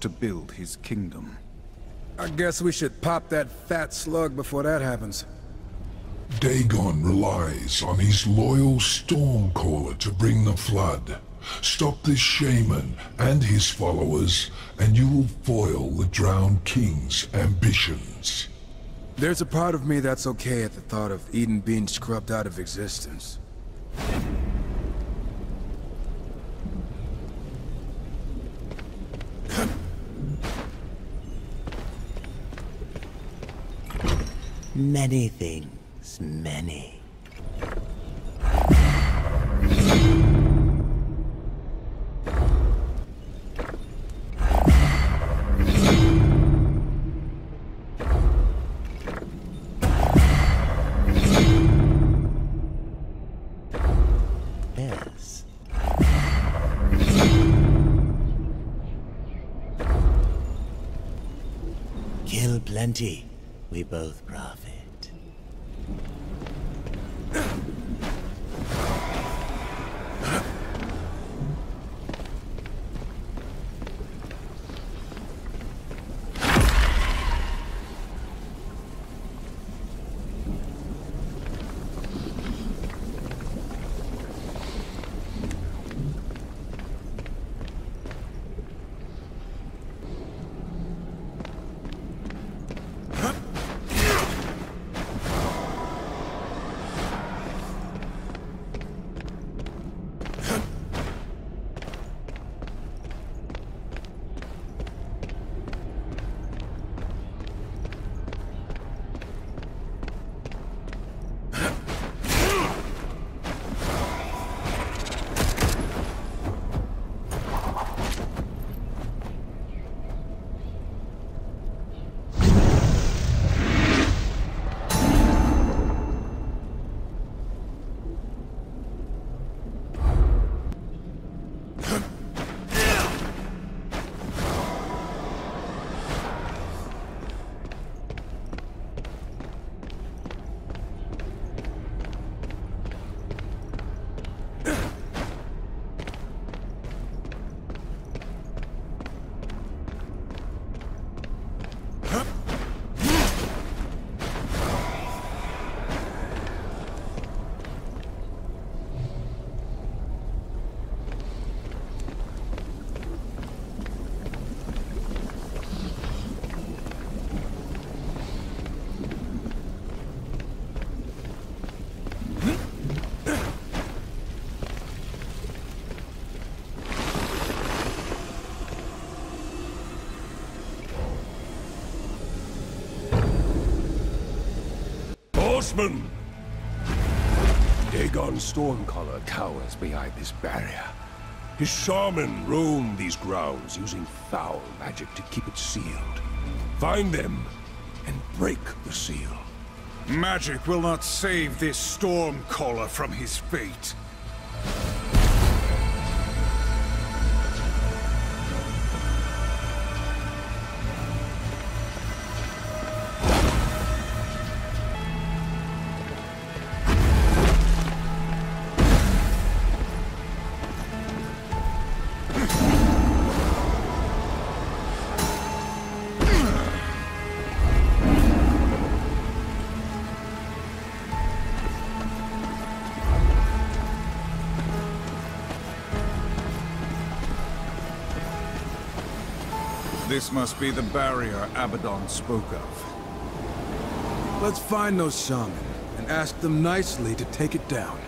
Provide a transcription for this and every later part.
to build his kingdom. I guess we should pop that fat slug before that happens. Dagon relies on his loyal Stormcaller to bring the flood. Stop this shaman and his followers, and you will foil the drowned king's ambitions. There's a part of me that's okay at the thought of Eden being scrubbed out of existence. Many things, many. Yes. Kill plenty, we both profit. Horsemen! Dagon Stormcaller cowers behind this barrier. His shaman roam these grounds using foul magic to keep it sealed. Find them and break the seal. Magic will not save this Stormcaller from his fate. This must be the barrier Abaddon spoke of. Let's find those shaman and ask them nicely to take it down.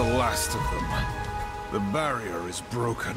Last of them. The barrier is broken.